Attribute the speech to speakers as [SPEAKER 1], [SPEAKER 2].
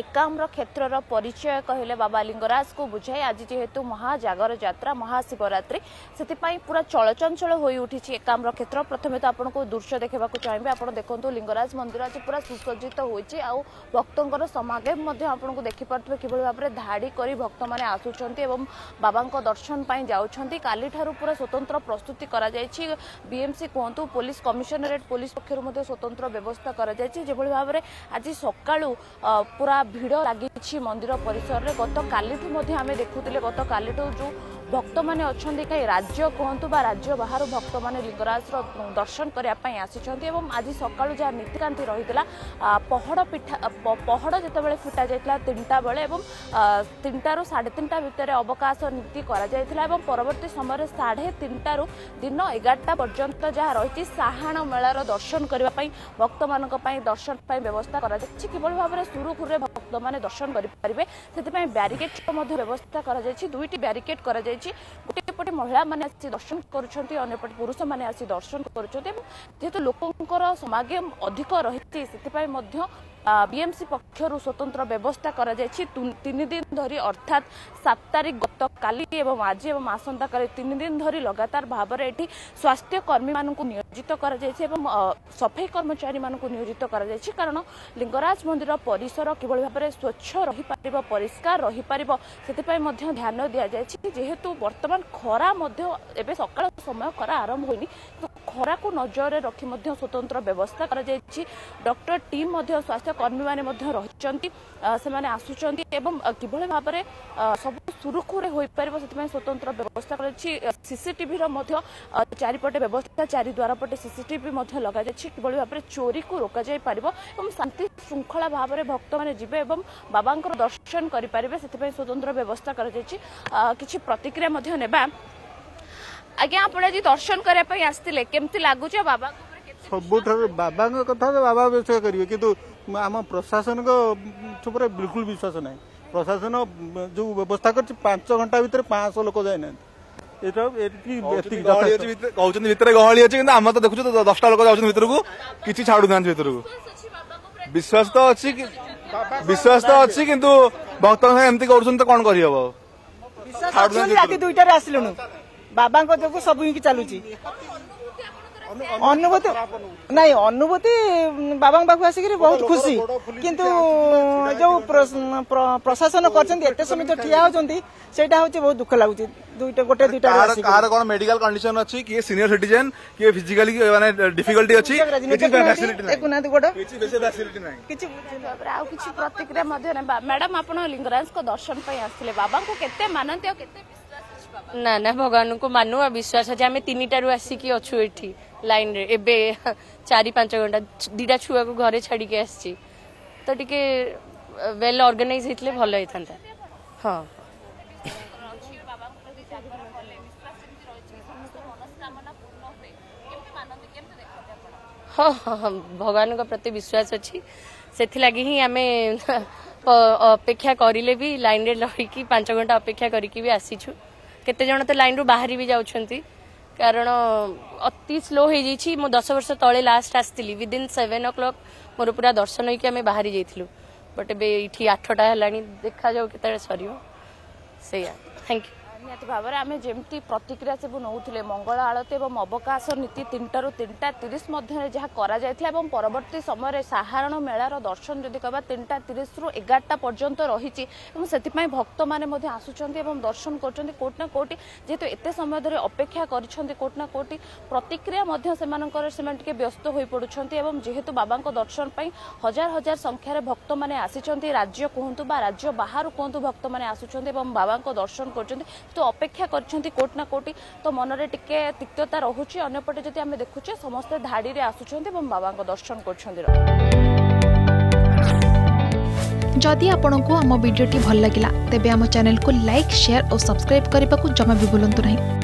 [SPEAKER 1] ଏକାମ୍ର କ୍ଷେତ୍ରର ପରିଚୟ କହିଲେ ବାବା ଲିଙ୍ଗରାଜଙ୍କୁ ବୁଝାଇ ଆଜି ଯେହେତୁ ମହାଜାଗର ଯାତ୍ରା ମହାଶିବରାତ୍ରି ସେଥିପାଇଁ ପୁରା ଚଳଚଞ୍ଚଳ ହୋଇ ଉଠିଛି ଏକାମ୍ର କ୍ଷେତ୍ର ପ୍ରଥମେ ତ ଆପଣଙ୍କୁ ଦୃଶ୍ୟ ଦେଖିବାକୁ ଚାହିଁବେ ଆପଣ ଦେଖନ୍ତୁ ଲିଙ୍ଗରାଜ ମନ୍ଦିର ଆଜି ପୁରା ସୁସଜ୍ଜିତ ହୋଇଛି ଆଉ ଭକ୍ତଙ୍କର ସମାଗମ ମଧ୍ୟ ଆପଣଙ୍କୁ ଦେଖିପାରୁଥିବେ କିଭଳି ଭାବରେ ଧାଡ଼ି କରି ଭକ୍ତମାନେ ଆସୁଛନ୍ତି ଏବଂ ବାବାଙ୍କ ଦର୍ଶନ ପାଇଁ ଯାଉଛନ୍ତି କାଲିଠାରୁ ପୁରା ସ୍ୱତନ୍ତ୍ର ପ୍ରସ୍ତୁତି କରାଯାଇଛି ବିଏମ୍ସି କୁହନ୍ତୁ ପୋଲିସ କମିଶନରେଟ୍ ପୋଲିସ ପକ୍ଷରୁ ମଧ୍ୟ ସ୍ୱତନ୍ତ୍ର ବ୍ୟବସ୍ଥା କରାଯାଇଛି ଯେଭଳି ଭାବରେ ଆଜି ସକାଳୁ ପୁରା ଭିଡ଼ ଲାଗିଛି ମନ୍ଦିର ପରିସରରେ ଗତକାଲିଠୁ ମଧ୍ୟ ଆମେ ଦେଖୁଥିଲେ ଗତକାଲିଠୁ ଯେଉଁ ভক্তমানে অনেক কাই রাজ্য কুহতু বা রাজ্য বাহার ভক্ত মানে লিঙ্গরাজর দর্শন করা আসিছেন এবং আজ সকাল যা নীতিকান্তি রয়েছে পহড় পিঠা পহড় যেত ফুটা যাই তিনটা বেড়ে এবং তিনটার সাড়ে তিনটা ভিতরে অবকাশ নীতি করা যাই এবং পরবর্তী সময় সাড়ে তিনটার দিন এগারটা পর্যন্ত যা রয়েছে সাহাণ মেলার দর্শন করা ভক্ত মানুষ দর্শন ব্যবস্থা করা যাচ্ছে কিভাবে ভাবে সুরুখুরে ভক্ত মানে দর্শন করে পারে সে ব্যারিকেডর ব্যবস্থা করা যাই দুইটি ব্যারিকেড করা যাই ରହିଛି ଗୋଟେ ଏପଟେ ମହିଳାମାନେ ଆସି ଦର୍ଶନ କରୁଛନ୍ତି ଅନ୍ୟପଟେ ପୁରୁଷମାନେ ଆସି ଦର୍ଶନ କରୁଛନ୍ତି ଏବଂ ଯେହେତୁ ଲୋକଙ୍କର ସମାଗମ ଅଧିକ ରହିଛି ସେଥିପାଇଁ ମଧ୍ୟ বিএমসি পক্ষর স্বতন্ত্র ব্যবস্থা করা যাই তিন দিন ধর অর্থাৎ সাত তারিখ গতকালি এবং আজ এবং আসন্তকালি তিন দিন ধর লগাতার ভাবে এটি স্বাস্থ্য কর্মী মানুষ নিয়োজিত করা যাই এবং সফাই কর্মচারী মানুষ নিয়োজিত করা যাই কারণ লিঙ্গরাজ মন্দির পরিসর কিভাবে ভাবে স্বচ্ছ রহিপার পরিষ্কার রহিপার মধ্যে ধ্যান দিয়া যাই যেহেতু বর্তমান খরা মধ্যে এবে সকাল সময় খরা আরম্ভ হয়নি খরাকু নজরে রখি মধ্য স্বতন্ত্র ব্যবস্থা করা যাইছি ডক্টর টিম মধ্য স্বাস্থ্যকর্মী মানে মধ্য রহিছন্তি সেমানে আসুচন্তি এবং কিভাবে ভাবে সব সুরুখুরে হইপারিব সেপাই স্বতন্ত্র ব্যবস্থা করা যাইছি সিসিটিভির মধ্য চারিপটে ব্যবস্থা চারিদ্বার পটে সিসিটিভি মধ্য লগা যাইছি কিভাবে ভাবে চোরিকু রোকা যাই পারিব এবং শান্তি শৃঙ্খলা ভাবে ভক্তমানে যাবে এবং বাবাঙ্কর দর্শন করে পারিবে সেপাই স্বতন্ত্র ব্যবস্থা করা যাইছি কিছু প্রতিক্রিয়া নেবা ଆଜ୍ଞା ଆପଣ ଆଜି ଦର୍ଶନ କରିବା ପାଇଁ ଆସିଥିଲେ କେମିତି ଲାଗୁଛି ବାବା
[SPEAKER 2] ସବୁଠାରୁ ବାବାଙ୍କ କଥା ତ ବାବା ବିଶ୍ୱାସ କରିବେ କିନ୍ତୁ ଆମ ପ୍ରଶାସନଙ୍କ ଉପରେ ବିଲକୁଲ ବିଶ୍ୱାସ ନାହିଁ ପ୍ରଶାସନ ଯେଉଁ ବ୍ୟବସ୍ଥା କରିଛି ପାଞ୍ଚ ଘଣ୍ଟା ଭିତରେ ପାଞ୍ଚଶହ ଲୋକ ଯାଇନାହାନ୍ତି
[SPEAKER 3] କହୁଛନ୍ତି ଭିତରେ ଗହଳି ଅଛି କିନ୍ତୁ ଆମେ ତ ଦେଖୁଛୁ ଦଶଟା ଲୋକ ଯାଉଛନ୍ତି ଭିତରକୁ କିଛି ଛାଡୁନାହାନ୍ତି ଭିତରକୁ ବିଶ୍ୱାସ ତ ଅଛି ବିଶ୍ୱାସ ତ ଅଛି କିନ୍ତୁ ଭକ୍ତଙ୍କ ସାଙ୍ଗେ ଏମିତି କରୁଛନ୍ତି ତ କଣ କରିହବ
[SPEAKER 4] ଛାଡୁନାହାନ୍ତି ରାତି ଦୁଇଟାରେ ଆସିଲୁଣୁ ବାବାଙ୍କ ଯୋଗୁ ସବୁ ହିଁ ଚାଲୁଛି ଅନୁଭୂତି ନାଇଁ ଅନୁଭୂତି ବାବାଙ୍କ ପାଖକୁ ଆସିକିରି ବହୁତ ଖୁସି କିନ୍ତୁ ଯୋଉ ପ୍ରଶାସନ କରିଛନ୍ତି ଏତେ ସମୟ ଯୋଉ ଠିଆ ହଉଛନ୍ତି ସେଇଟା ହଉଛି ବହୁତ ଦୁଃଖ ଲାଗୁଛି ଦୁଇଟା ଗୋଟେ ଦୁଇଟା
[SPEAKER 3] କାହାର କଣ ମେଡିକାଲ କଣ୍ଡିସନ ଅଛି କିଏ ସିନିୟର ସିଟିଜେନ କିଏ ଫିଜିକାଲି ମାନେ ଡିଫିକଲ୍ଟି ଅଛି
[SPEAKER 4] ଦେଖୁନାହାନ୍ତି ଗୋଟେ
[SPEAKER 3] କିଛି
[SPEAKER 1] ଆଉ କିଛି ପ୍ରତିକ୍ରିୟା ମଧ୍ୟ ମ୍ୟାଡାମ ଆପଣ ଲିଙ୍ଗରାଜଙ୍କ ଦର୍ଶନ ପାଇଁ ଆସିଥିଲେ ବାବାଙ୍କୁ କେତେ ମାନନ୍ତି ଆଉ କେତେ
[SPEAKER 5] ନା ନା ଭଗବାନଙ୍କୁ ମାନୁ ଆଉ ବିଶ୍ୱାସ ଅଛି ଆମେ ତିନିଟାରୁ ଆସିକି ଅଛୁ ଏଠି ଲାଇନ୍ରେ ଏବେ ଚାରି ପାଞ୍ଚ ଘଣ୍ଟା ଦୁଇଟା ଛୁଆକୁ ଘରେ ଛାଡ଼ିକି ଆସିଛି ତ ଟିକେ ୱେଲ୍ ଅର୍ଗାନାଇଜ୍ ହେଇଥିଲେ ଭଲ ହେଇଥାନ୍ତା ହଁ ହଁ ହଁ ହଁ ଭଗବାନଙ୍କ ପ୍ରତି ବିଶ୍ୱାସ ଅଛି ସେଥିଲାଗି ହିଁ ଆମେ ଅପେକ୍ଷା କରିଲେ ବି ଲାଇନ୍ରେ ରହିକି ପାଞ୍ଚ ଘଣ୍ଟା ଅପେକ୍ଷା କରିକି ବି ଆସିଛୁ କେତେ ଜଣ ତ ଲାଇନ୍ରୁ ବାହାରି ବି ଯାଉଛନ୍ତି କାରଣ ଅତି ସ୍ଲୋ ହେଇଯାଇଛି ମୁଁ ଦଶ ବର୍ଷ ତଳେ ଲାଷ୍ଟ ଆସିଥିଲି ୱିଦିନ୍ ସେଭେନ୍ ଓ କ୍ଲକ୍ ମୋର ପୁରା ଦର୍ଶନ ହେଇକି ଆମେ ବାହାରି ଯାଇଥିଲୁ ବଟ୍ ଏବେ ଏଇଠି ଆଠଟା ହେଲାଣି ଦେଖାଯାଉ କେତେବେଳେ ସରିବ ସେଇଆ ଥ୍ୟାଙ୍କ ୟୁ
[SPEAKER 1] ନିହାତି ଭାବରେ ଆମେ ଯେମିତି ପ୍ରତିକ୍ରିୟା ସବୁ ନେଉଥିଲେ ମଙ୍ଗଳ ଆଳତୀ ଏବଂ ଅବକାଶ ନୀତି ତିନିଟାରୁ ତିନିଟା ତିରିଶ ମଧ୍ୟରେ ଯାହା କରାଯାଇଥିଲା ଏବଂ ପରବର୍ତ୍ତୀ ସମୟରେ ସାହାରଣ ମେଳାର ଦର୍ଶନ ଯଦି କହିବା ତିନିଟା ତିରିଶରୁ ଏଗାରଟା ପର୍ଯ୍ୟନ୍ତ ରହିଛି ଏବଂ ସେଥିପାଇଁ ଭକ୍ତମାନେ ମଧ୍ୟ ଆସୁଛନ୍ତି ଏବଂ ଦର୍ଶନ କରୁଛନ୍ତି କେଉଁଠି ନା କେଉଁଠି ଯେହେତୁ ଏତେ ସମୟ ଧରି ଅପେକ୍ଷା କରିଛନ୍ତି କେଉଁଠି ନା କେଉଁଠି ପ୍ରତିକ୍ରିୟା ମଧ୍ୟ ସେମାନଙ୍କର ସେମାନେ ଟିକେ ବ୍ୟସ୍ତ ହୋଇପଡ଼ୁଛନ୍ତି ଏବଂ ଯେହେତୁ ବାବାଙ୍କ ଦର୍ଶନ ପାଇଁ ହଜାର ହଜାର ସଂଖ୍ୟାରେ ଭକ୍ତମାନେ ଆସିଛନ୍ତି ରାଜ୍ୟ କୁହନ୍ତୁ ବା ରାଜ୍ୟ ବାହାରୁ କୁହନ୍ତୁ ଭକ୍ତମାନେ ଆସୁଛନ୍ତି ଏବଂ ବାବାଙ୍କ ଦର୍ଶନ କରୁଛନ୍ତି যেহেতু অপেক্ষা করছেন কোটি না কোটি তো মনরে টিকে তিক্ততা রহুছে অন্যপটে যদি আমি দেখুছে সমস্তে ধাড়ি আসুচার এবং বাবা দর্শন করছেন
[SPEAKER 6] যদি আপনার আম ভিডিওটি ভাল লাগিলা তেবে আম চ্যানেল কু লাইক সেয়ার ও সবসক্রাইব করা জমা বি ভুলতু না